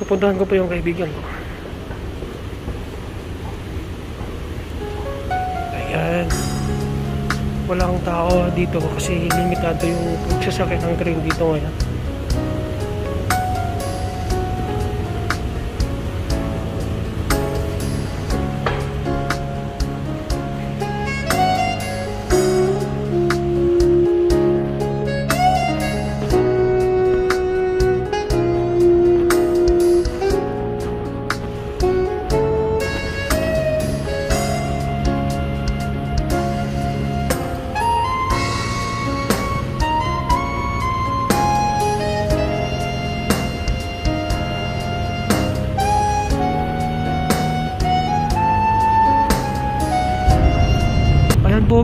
pupuntahan ko po yung kaibigan ko. Ayan. Walang tao dito kasi limitado yung pagsasakay ng train dito ngayon.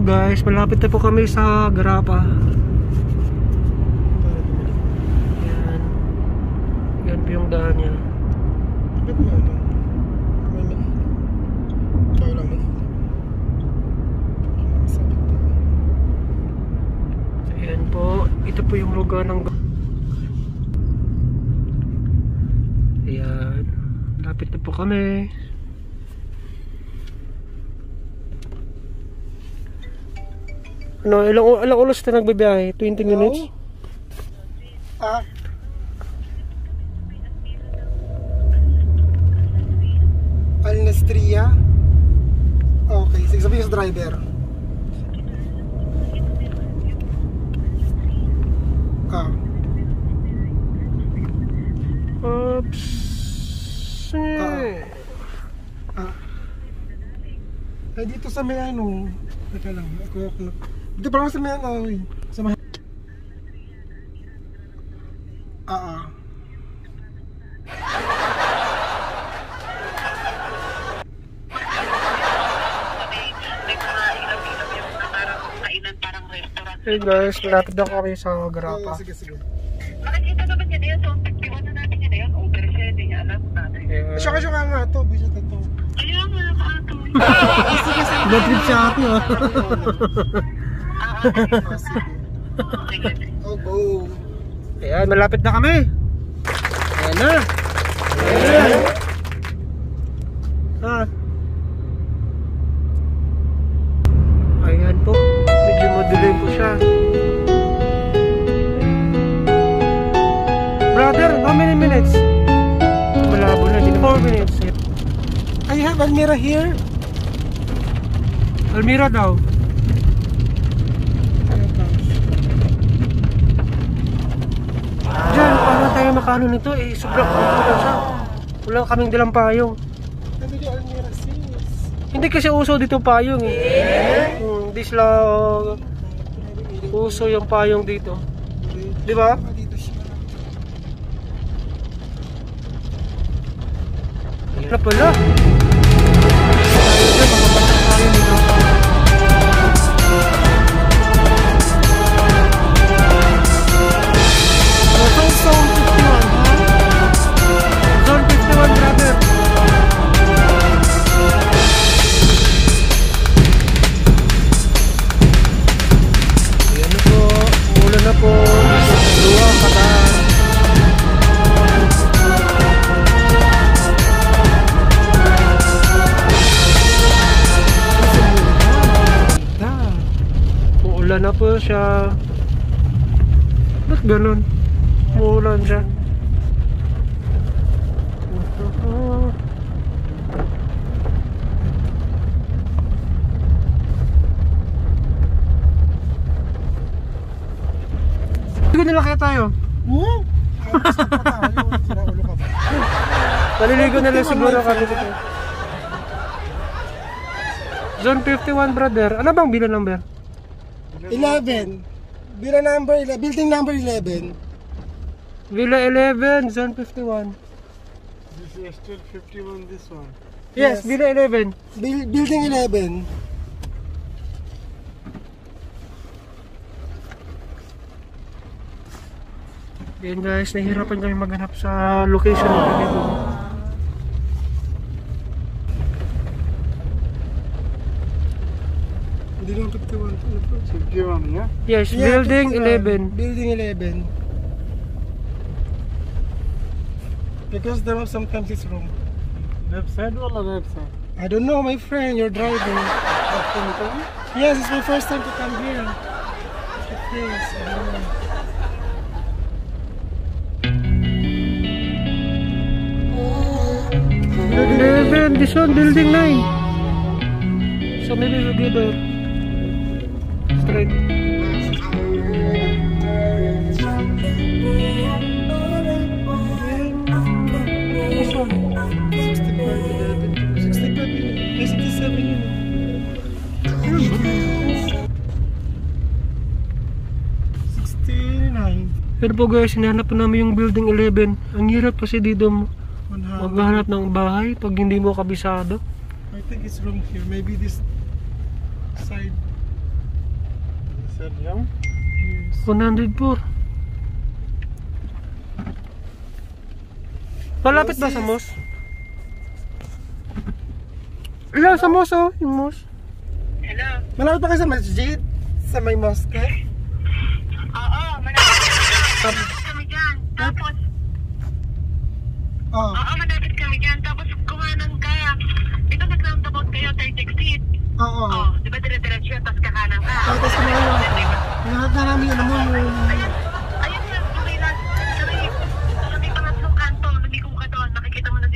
Guys, malapit na po kami sa Garapa. Ayan. Yan po yung daan niya. May ano? Ayan po, ito po yung lugar ng Ayan, lapit na po kami. Ano, ilang, ilang oras na nagbibiyahe? 20 minutes? Ah? Alnestria? Okay, sige sabihin sa driver. Ah, Oops. Ah. ah. Ay, dito sa may ano. Teka lang, ako ako. Dito pa lang sa may ano, eh, sa may... Ah, ah. may mga ilaw-ilaw yung na parang kainan, parang restaurant. Hey guys, malapit na kami sa Oo, Garapa. sige, sige. Makikita naman yun yun, so 51 na natin yun yun, overshed, hindi niya alam natin. Ayan. Siya kasi nga nga to, bisa na to. Kaya nga, kaato. Bad trip siya ako Oh, go. Ayan, malapit na kami. Ayan na. Ayan. Ah. Ayan po. Medyo madilim po siya. Brother, how many minutes? Malabo na din. 4 minutes. I have Almira here. Almira daw. Diyan, paano tayo makano nito? Eh, sobrang kulo siya. Wala kaming dalang payong. Almira sis. Hindi kasi uso dito payong eh. Hmm, Hindi sila uso yung payong dito. Di ba? Wala pala. Uulan na po siya. Ba't ganun? Umuulan siya. Hindi nila kaya tayo. Hmm? Saan pa tayo? Sira ulo ka ba? Maliligo na lang siguro kami dito. Zone 51 brother. Ano bang bilang number? 11. Bira number 11. Building number 11. Villa 11, Zone 51. This is still 51 this one. Yes, Yes. Villa 11. Buil- building 11. Yan guys, nahihirapan kami maghanap sa location ng ganito. Hindi naman 51. Ano to? 51, yeah? Yes, Yeah, building um, 11. Building 11. Because there was sometimes it's wrong. Left side or right side? I don't know, my friend, you're driving. Yes, it's my first time to come here. Yes, I don't know. Eleven, this one, building 9. So maybe we'll go there. Straight. This one. 65, 11, 65 yun. May 67 yun. Sixty-nine. Pero po guys, hinahanap namin yung building 11. Ang hirap kasi dito mo 100. maghanap ng bahay pag hindi mo kabisado. I think it's wrong here. Maybe this side. Yes. 104. Malapit ba sa Mos? Ilan sa Mos oh, yung Mos. Hello? Malapit pa kayo sa masjid? Sa may mosque? Oo, malapit kami dyan. Tapos, Oh. oo, malapit kami dyan. Tapos, kuhanan ka. Di ba nag-roundabout kayo, 30 exit? Oo. Oo, di ba dire-diretso yun, tapos kakanan ka? Tapos kumain lang Lahat na namin ano mo yung... Last, mo na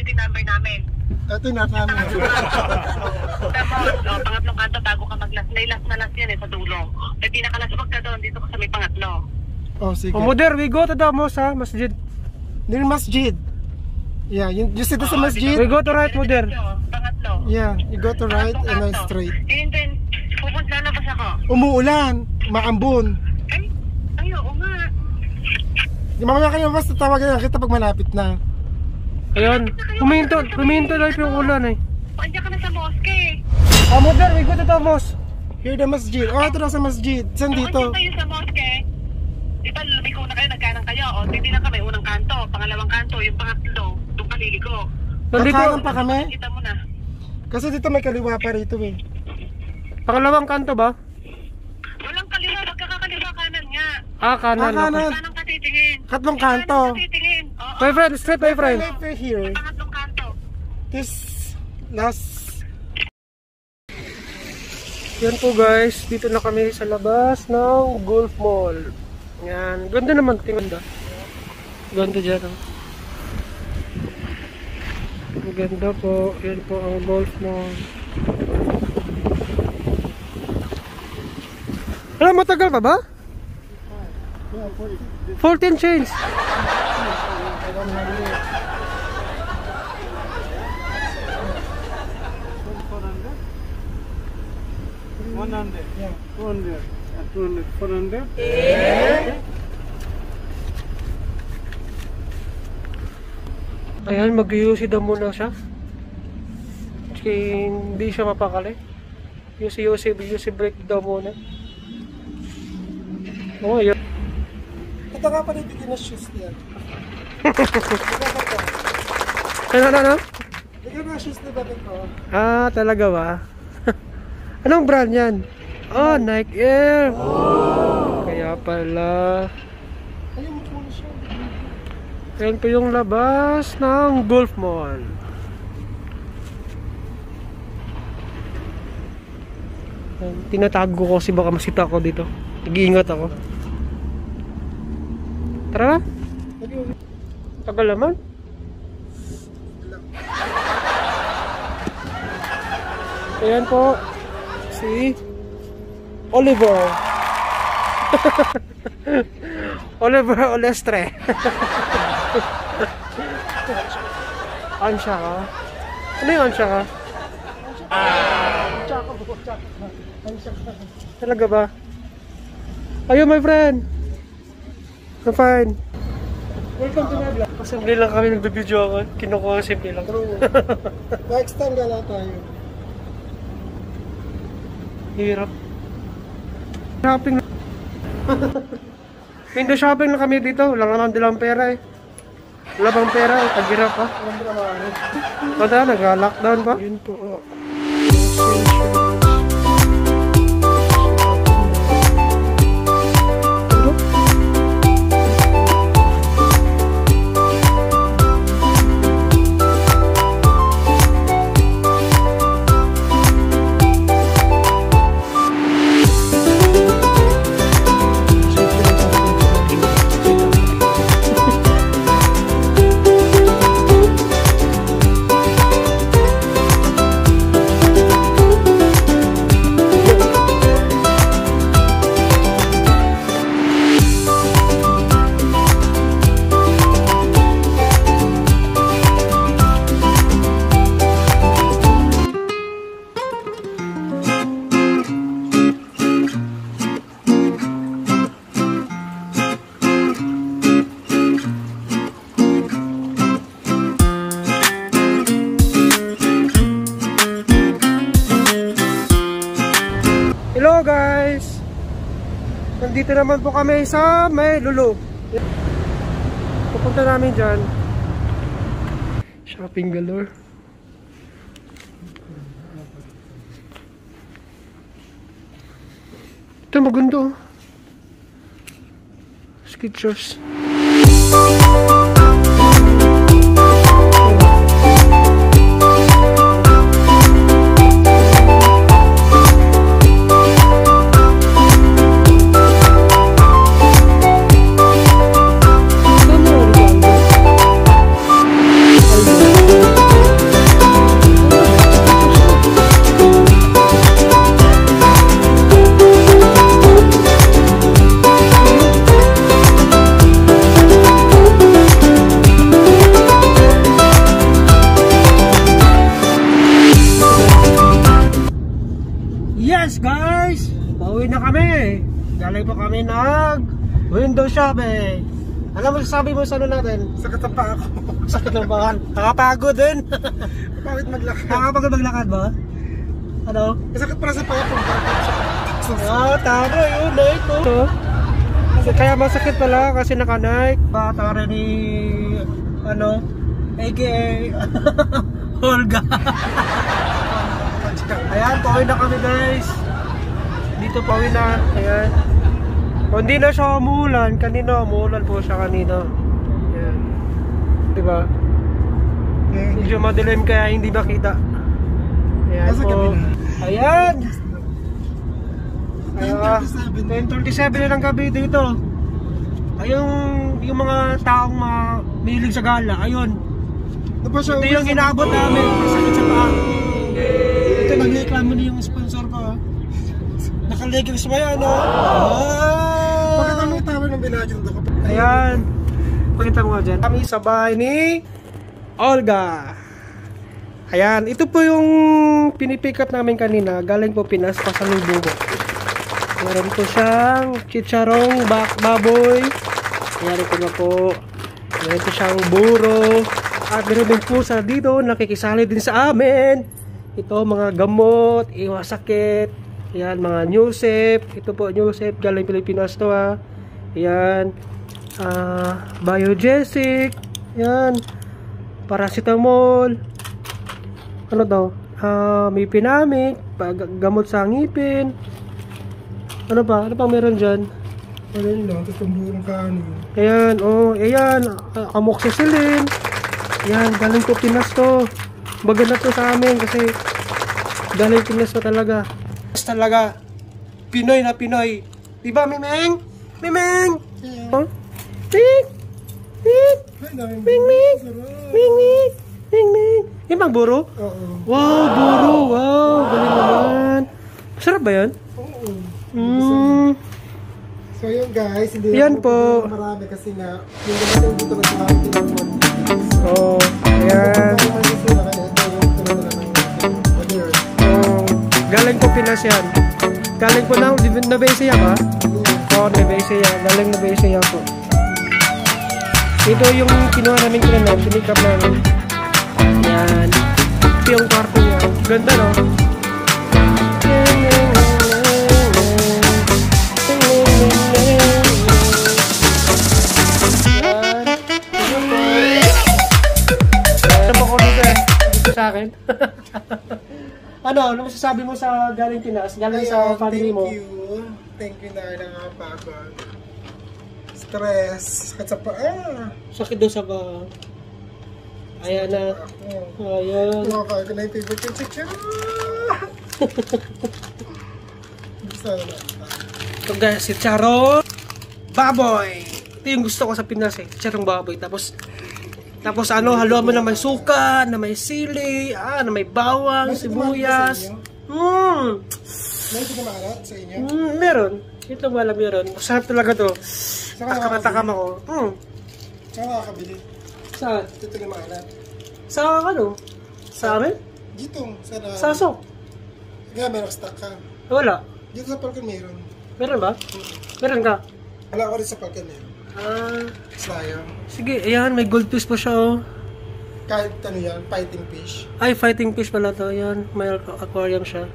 namin. Ito yung lahat namin. Tapos, oh, pangatlong kanto, bago ka mag-last. May last na last yan eh, sa dulo. May pinakalas, wag ka doon, dito ka sa may pangatlo. Oh, sige. Oh, Moder, we go to the Mos ha, masjid. Near masjid. Yeah, you, you see this We masjid? go to right. Diretso, Pangatlo. Yeah, you go to right and then straight. And then, pupunta na ba ako? Umuulan, maambon. Ay, ay, oo nga. Di mamaya kayo basta tawagan na kita pag malapit na. Ayun, huminto, huminto lang yung ulan eh. Andiyan ka na sa mosque. Ah, Moder, we go to the Mos. Here the masjid. Oh, ito na sa masjid. Saan dito? andyan kayo sa mosque, di ba lumiko na kayo, nagkanang kayo, o titignan kami, unang kanto, pangalawang kanto, yung pangatlo, doon ka liliko. Nandito, Kakanan pa kami. Kita mo na. Kasi dito may kaliwa pa rito eh. pangalawang kanto ba? Walang kaliwa, wag ka kakaliwa kanan nga. Ah, kanan. Ah, kanan. okay. Kanan ka titingin. Katlong kanto. ka titingin. Oo, My friend, straight my friend. Left here. pangatlong kanto. This last Yan po guys, dito na kami sa labas ng Golf Mall. Yan, ganda naman, tingnan Ganda dyan. Oh. Ang Ganda po, yan po ang Golf Mall. Alam, matagal pa ba? 14 chains. One hundred. Yeah. Two hundred. Two hundred. Four hundred. Ayan, mag-UC daw muna siya. Hindi siya mapakali. UC, UC, UC break daw muna. Oh, yun. Ito nga pala yung na shoes niya. Ano, ano, ano? Na shoes ni Batik ko. Ah, talaga ba? Anong brand yan? Oh, Nike Air. Kaya pala. Ayun, mo muna siya. Ayan po yung labas ng Golf Mall. Tinatago ko kasi baka masita ako dito. Nag-iingat ako. Tara na. Tagal naman. Ayan po. Si Oliver. Oliver Olestre. Ansya ka? Ano yung ansya ka? Talaga ba? Ayun my friend. I'm fine. Welcome to my vlog. Simple lang kami nagbe-video ako. Kinukuha simple lang. Next time gala tayo. Hirap. Shopping na. Window shopping na kami dito. Wala naman dilang pera eh. Wala bang pera eh. Paghirap pa. Alam mo naman. Wala, nag-lockdown pa. Yun po. oh. Nandito naman po kami sa may lulo. Pupunta namin dyan. Shopping galore. Ito maganda oh. Sketchers. Ano, Ano mo sa ano natin? Sakit ang paa ko. Sakit ng bahan. Nakapagod din. Bakit maglakad? Nakapagod maglakad ba? Ano? Sakit para sa paa ko. Ah, tama yun, Nike. Oh. Kasi kaya masakit pala kasi naka-Nike. Bata rin ni, ano, aka Olga. Ayan, pauwi na kami guys. Dito pauwi na. Ayan. O, hindi na siya umulan. Kanina umulan po siya kanina. Ayan. Diba? Medyo madilim kaya hindi makita. Ayan Nasa po. Ayan! Kaya, 10:37. 10.37 na ng gabi dito. Ayun, yung mga taong mahilig sa gala, ayun. Ito siya. Ito yung inaabot namin, masakit sa paa. Ito, nagreklamo na yung sponsor ko. ah. Nakalegers ba yan, oh? Bakit ano yung tawag ng binadyo doon? Ayan. Pakita mo nga dyan. Kami sa bahay ni Olga. Ayan, ito po yung pinipick up namin kanina. Galing po Pinas, pasalubong. Meron po siyang chicharong bak baboy. Ayan, ito na po. Meron po siyang buro. At meron din po sa dito, nakikisali din sa amin. Ito, mga gamot, iwas sakit. Ayan, mga Newsep. Ito po, Newsep. Galing Pilipinas to ha. Ayan. Ah, Biogesic. Ayan. Paracetamol. Ano daw? Ah, may pinamik. pag- Gamot sa ngipin. Ano pa? Ano pang meron dyan? Ano yun lang, ka ano yun. Ayan, oh, ayan, uh, amoxicillin. Ayan, galing po Pinas to. Maganda to sa amin kasi galing Pinas to talaga. Pinas talaga. Pinoy na Pinoy. Diba, Mimeng? Mimeng! Oh? Ming! Ming! Ming! Ming! Sarap. Ming! Ming! Ming! Ming! Yung bang buro? Oo. Wow, buro! Wow, galing naman. Masarap ba yan? Oo. Mm. So yun guys, hindi Yan po. marami kasi nga, yung dumating dito na marami tinamon. Oh, galing po Pinas yan. Galing po ng Nabesia ba? Oo, oh, Nabesia. Galing Nabesia po. Ito yung kinuha namin kinanan, pinikap namin. Yan. Ito yung kwarto niya. Ganda no? Ko sa akin? ano, ano masasabi mo sa galing Pinas? Galing sa Ayun, family mo? Thank you. Thank you na nakapagod. Stress. Sakit sa paa. Sakit daw sa ba? Ayan na. Ako. Ayan. Nakakain na yung favorite yung chicken. Gusto na. Ito guys, si Charo Baboy. Ito yung gusto ko sa Pinas eh. Charong baboy. Tapos, tapos ano, haluan mo na may suka, na may sili, ah, na may bawang, May sibuyas. Hmm. May hindi maalat sa inyo? Hmm, meron. Ito wala meron. Masarap talaga to. Saka Takam at takam ako. Hmm. Saan nakakabili? Saan? Dito na maalat. Sa ano? Sa amin? Dito. Sa na... Sa? Kaya meron stock ka. Wala. Dito sa Falcon meron. Meron ba? Meron ka? Wala ko rin sa Falcon meron. Ah, Sayang. sige, ayan, may goldfish pa siya oh. Kahit ano yan, fighting fish. Ay, fighting fish pala to. Ayan, may aqu- aquarium siya.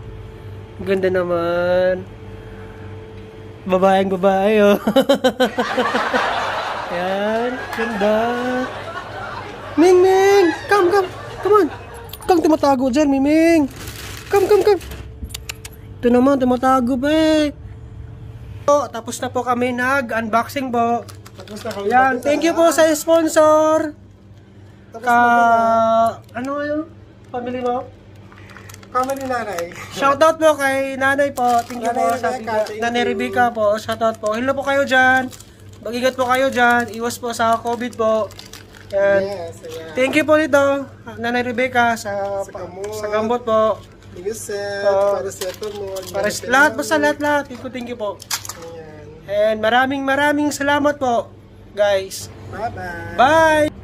Ganda naman. Babaeng babae, oh. Ayan, ganda. Ming, Ming! Come, come! Come on! Kang tumatago dyan, Miming! Come, come, come! Ito naman, tumatago pa eh. Po, tapos na po kami nag-unboxing po. Yan, thank you po sa sponsor. Ka, ano yun? Family mo? Kami ni nanay. Shoutout po kay nanay po. Thank you po sa Nanay. Rebecca po. Shoutout po. Hello po kayo dyan. Mag-ingat po kayo dyan. Iwas po sa COVID po. Yan. Yes, ayan. Thank you po nito, Nanay Rebecca, sa, Sa gamot. sa gambot po. Liuset, Oo. para sa ito mo. Para sa lahat, basta lahat, lahat. Thank you, thank you po. And maraming maraming salamat po, guys. Bye-bye. Bye!